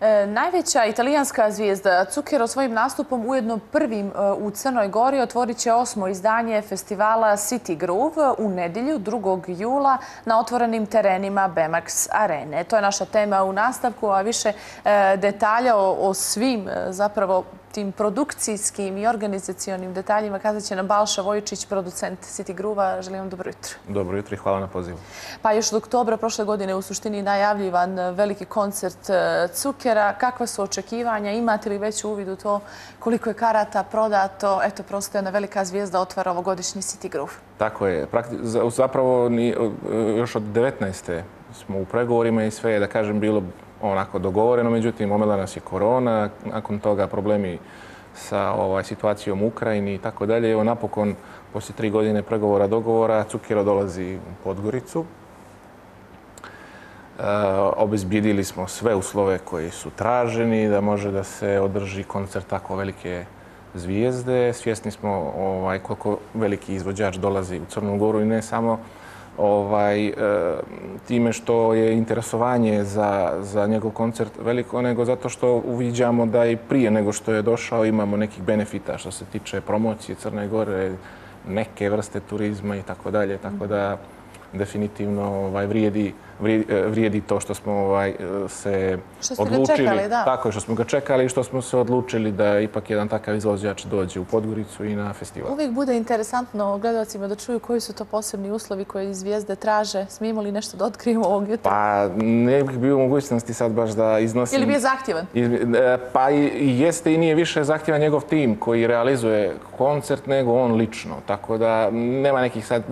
E, najveća italijanska zvijezda Cukero svojim nastupom ujedno prvim e, u Crnoj Gori otvorit će osmo izdanje festivala City Groove u nedjelju 2. jula na otvorenim terenima Bemax Arene. To je naša tema u nastavku, a više e, detalja o svim zapravo tim produkcijskim i organizacijonim detaljima kazat će nam Balša Vojičić, producent City Groove-a. Želim vam dobro jutro. Dobro jutro i hvala na pozivu. Pa još od oktobra prošle godine u suštini najavljivan veliki koncert e, Cukera. Kakva su očekivanja? Imate li već uvid u to koliko je karata prodato? Eto, prosto jedna velika zvijezda otvara ovogodišnji City Groove. Tako je. Zapravo e, još od 19. smo u pregovorima i sve je, da kažem, bilo onako dogovoreno, međutim, omela nas je korona, nakon toga problemi sa ovaj, situacijom u Ukrajini i tako dalje. Evo, napokon, poslije tri godine pregovora dogovora, Cukiro dolazi u Podgoricu. Eh, e, obezbjedili smo sve uslove koji su traženi da može da se održi koncert tako velike zvijezde. Svjesni smo ovaj, koliko veliki izvođač dolazi u Crnu Goru i ne samo ovaj, eh, time što je interesovanje za, za njegov koncert veliko, nego zato što uviđamo da i prije nego što je došao imamo nekih benefita što se tiče promocije Crne Gore, neke vrste turizma i tako dalje. Tako da definitivno ovaj, vrijedi, vrijedi to što smo ovaj, se što odlučili. Čekali, da. Tako je, što smo ga čekali i što smo se odlučili da ipak jedan takav izvođač dođe u Podgoricu i na festival. Uvijek bude interesantno gledalcima da čuju koji su to posebni uslovi koje zvijezde traže. Smijemo li nešto da otkrijemo ovog jutra? Pa ne bih bio u mogućnosti sad baš da iznosim... Ili bi je zahtjevan? E, pa i jeste i nije više zahtjevan njegov tim koji realizuje koncert nego on lično. Tako da nema nekih sad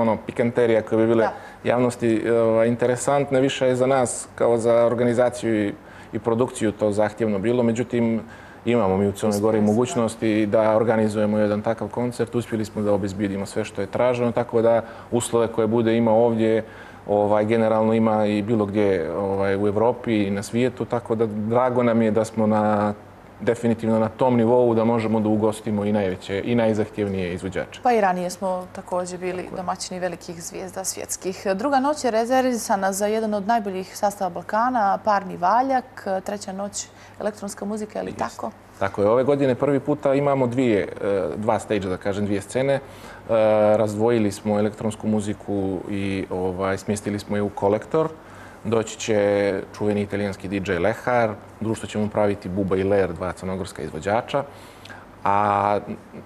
ono, pikanterija koje bi bile javnosti ovaj, interesantne. Više je za nas kao za organizaciju i produkciju to zahtjevno bilo. Međutim, imamo mi u Crnoj Gori mogućnosti da organizujemo jedan takav koncert. Uspjeli smo da obezbidimo sve što je traženo, tako da uslove koje bude ima ovdje ovaj, generalno ima i bilo gdje ovaj, u Evropi i na svijetu, tako da drago nam je da smo na definitivno na tom nivou da možemo da ugostimo i najveće i najzahtjevnije izvođače. Pa i ranije smo također bili domaćini velikih zvijezda svjetskih. Druga noć je rezervisana za jedan od najboljih sastava Balkana, Parni Valjak, treća noć elektronska muzika, ili tako? Tako je. Ove godine prvi puta imamo dvije, e, dva stage, da kažem, dvije scene. E, razdvojili smo elektronsku muziku i ovaj, smjestili smo je u kolektor. Doći će čuveni italijanski DJ Lehar, društvo ćemo praviti Buba i Ler, dva crnogorska izvođača. A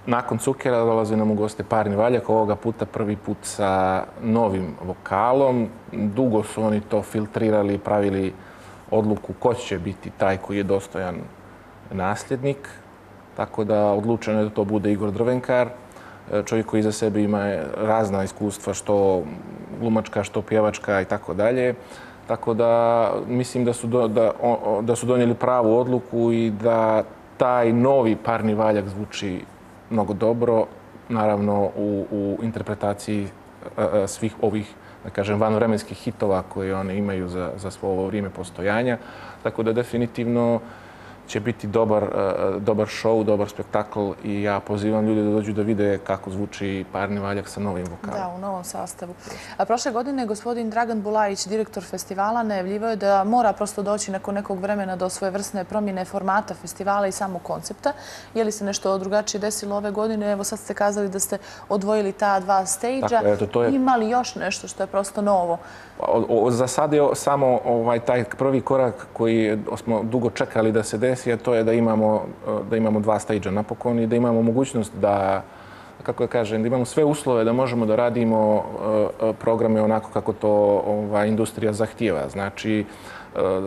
nakon Cukera dolaze nam u goste Parni Valjak, ovoga puta prvi put sa novim vokalom. Dugo su oni to filtrirali i pravili odluku ko će biti taj koji je dostojan nasljednik. Tako da odlučeno je da to bude Igor Drvenkar, čovjek koji za sebe ima razna iskustva, što glumačka, što pjevačka i tako dalje. Tako da mislim da su, do, da, da su donijeli pravu odluku i da taj novi parni valjak zvuči mnogo dobro, naravno u, u interpretaciji e, e, svih ovih da kažem, vanvremenskih hitova koje one imaju za, za svo ovo vrijeme postojanja. Tako da definitivno će biti dobar, uh, dobar show, dobar spektakl i ja pozivam ljude da dođu da vide kako zvuči parni valjak sa novim vokalom. Da, u novom sastavu. A prošle godine gospodin Dragan Bulajić, direktor festivala, najavljivao je da mora prosto doći nakon nekog vremena do svoje vrstne promjene formata festivala i samog koncepta. Je li se nešto drugačije desilo ove godine? Evo sad ste kazali da ste odvojili ta dva stage-a. Ima li još nešto što je prosto novo? Za sad je samo ovaj, taj prvi korak koji smo dugo čekali da se desi, a to je da imamo, da imamo dva stage napokon i da imamo mogućnost da, kako je kažem, da imamo sve uslove da možemo da radimo e, e, programe onako kako to ova industrija zahtijeva. Znači, e,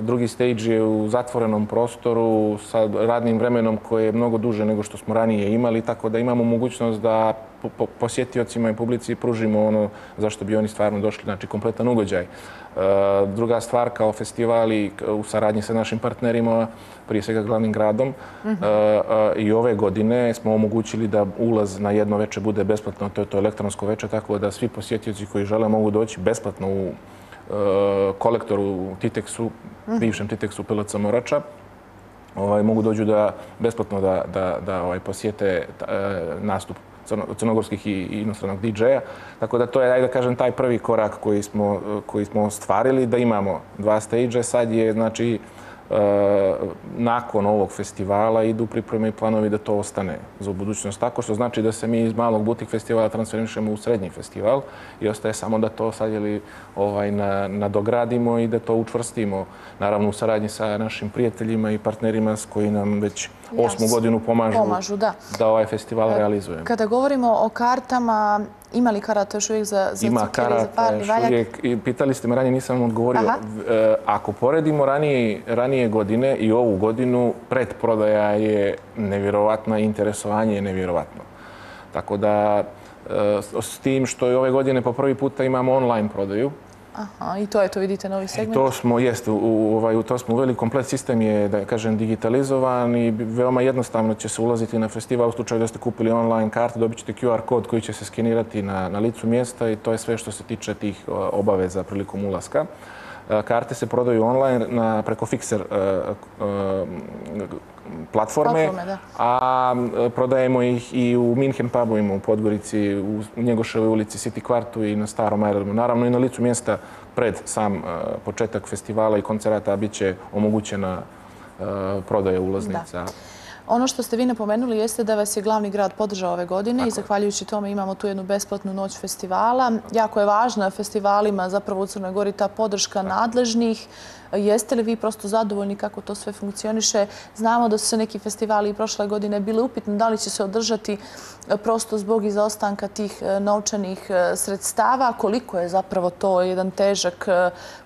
drugi stage je u zatvorenom prostoru sa radnim vremenom koje je mnogo duže nego što smo ranije imali, tako da imamo mogućnost da posjetiocima i publici pružimo ono zašto bi oni stvarno došli, znači kompletan ugođaj. Druga stvar, kao festivali u saradnji sa našim partnerima, prije svega glavnim gradom, mhm. i ove godine smo omogućili da ulaz na jedno veče bude besplatno, to je to elektronsko veče, tako da svi posjetioci koji žele mogu doći besplatno u kolektoru u Titexu, mhm. bivšem Titexu PLC Morača. Ovaj, mogu dođu da besplatno da, da, da ovaj, posjete nastup crnogorskih i inostranog DJ-a. Tako da to je, da kažem, taj prvi korak koji smo, koji smo stvarili, da imamo dva stage Sad je, znači, nakon ovog festivala idu pripreme i planovi da to ostane za budućnost. Tako što znači da se mi iz malog butik festivala transferišemo u srednji festival i ostaje samo da to sad ovaj, nadogradimo i da to učvrstimo. Naravno u saradnji sa našim prijateljima i partnerima s koji nam već osmu godinu pomažu da ovaj festival e, realizujemo. Kada govorimo o kartama, ima li karata još uvijek za cukir za parni valjak? Ima karata Pitali ste me ranije, nisam vam odgovorio. E, ako poredimo ranije godine i ovu godinu, predprodaja je nevjerovatna, interesovanje je nevjerovatno. Tako da, e, s tim što je ove godine po prvi puta imamo online prodaju, Aha, i to je to, vidite, novi segment? To smo, jest, u, ovaj, u to smo uveli. Komplet sistem je, da kažem, digitalizovan i veoma jednostavno će se ulaziti na festival. U slučaju da ste kupili online kartu, dobit ćete QR kod koji će se skenirati na, na licu mjesta i to je sve što se tiče tih obaveza prilikom ulaska. Karte se prodaju online na, preko Fixer platforme, a prodajemo ih i u Minhen pubu, u Podgorici, u Njegoševoj ulici, City Kvartu i na starom aerodromu. Naravno i na licu mjesta pred sam početak festivala i koncerata bit će omogućena prodaja ulaznica. Ono što ste vi napomenuli jeste da vas je glavni grad podržao ove godine i zahvaljujući tome imamo tu jednu besplatnu noć festivala. Jako je važna festivalima zapravo u Crnoj Gori ta podrška nadležnih. Jeste li vi prosto zadovoljni kako to sve funkcioniše? Znamo da su se neki festivali i prošle godine bili upitni da li će se održati e, prosto zbog izostanka tih e, novčanih e, sredstava. Koliko je zapravo to jedan težak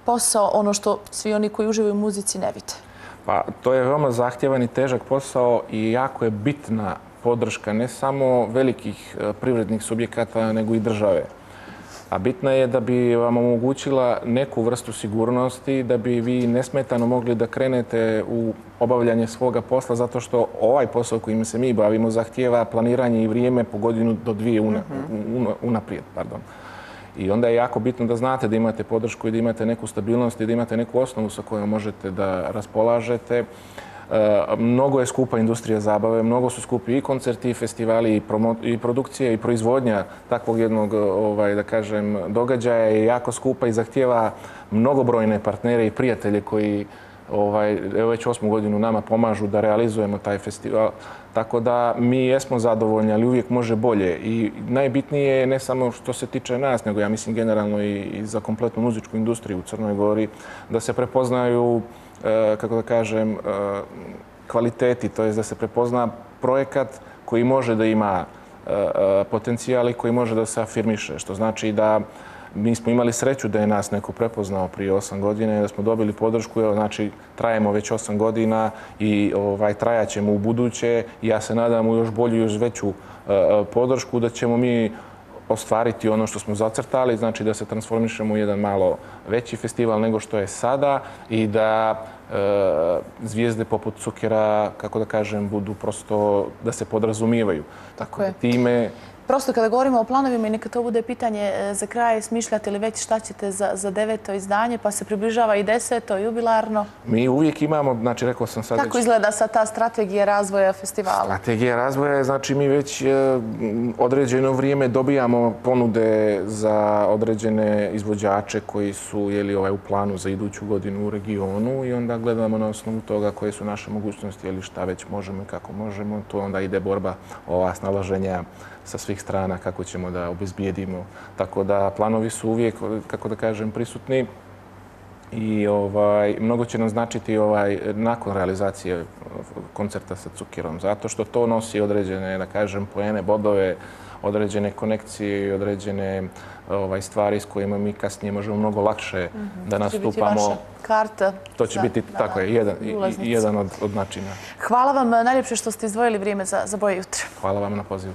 posao, ono što svi oni koji uživaju u muzici ne vide? Pa, to je veoma zahtjevan i težak posao i jako je bitna podrška ne samo velikih e, privrednih subjekata, nego i države. A bitna je da bi vam omogućila neku vrstu sigurnosti, da bi vi nesmetano mogli da krenete u obavljanje svoga posla, zato što ovaj posao kojim se mi bavimo zahtjeva planiranje i vrijeme po godinu do dvije mhm. unaprijed. Pardon. I onda je jako bitno da znate da imate podršku i da imate neku stabilnost i da imate neku osnovu sa kojom možete da raspolažete. E, mnogo je skupa industrija zabave, mnogo su skupi i koncerti, i festivali, i produkcija, i proizvodnja takvog jednog, e, ovaj, da kažem, događaja je jako skupa i zahtjeva mnogobrojne partnere i prijatelje koji ovaj, evo već osmu godinu nama pomažu da realizujemo taj festival. Tako da mi jesmo zadovoljni, ali uvijek može bolje. I najbitnije je ne samo što se tiče nas, nego ja mislim generalno i za kompletnu muzičku industriju u Crnoj Gori, da se prepoznaju, e, kako da kažem, e, kvaliteti, to je da se prepozna projekat koji može da ima e, e, potencijal i koji može da se afirmiše. Što znači da mi smo imali sreću da je nas neko prepoznao prije osam godina i da smo dobili podršku. Evo, znači, trajemo već osam godina i ovaj, trajaćemo u buduće. Ja se nadam u još bolju i još veću e, e, podršku da ćemo mi ostvariti ono što smo zacrtali, znači da se transformišemo u jedan malo veći festival nego što je sada i da e, zvijezde poput Cukera, kako da kažem, budu prosto da se podrazumijevaju. Tako je. Time Prosto kada govorimo o planovima i neka to bude pitanje e, za kraj, smišljate li već šta ćete za deveto izdanje, pa se približava i deseto, jubilarno? Mi uvijek imamo, znači rekao sam sad... Kako izgleda sa ta strategija razvoja festivala? Strategija razvoja je, znači mi već e, određeno vrijeme dobijamo ponude za određene izvođače koji su ovaj, u planu za iduću godinu u regionu i onda gledamo na osnovu toga koje su naše mogućnosti ili šta već možemo i kako možemo. To onda ide borba ova snalaženja sa svih strana kako ćemo da obezbijedimo. Tako da planovi su uvijek, kako da kažem, prisutni i ovaj, mnogo će nam značiti ovaj, nakon realizacije koncerta sa Cukirom, zato što to nosi određene, da kažem, poene, bodove, određene konekcije i određene ovaj, stvari s kojima mi kasnije možemo mnogo lakše mhm. da nastupamo. To će biti vaša karta. To će biti, tako je, jedan, jedan od, od načina. Hvala vam najljepše što ste izdvojili vrijeme za, za boje jutra. Hvala vam na pozivu.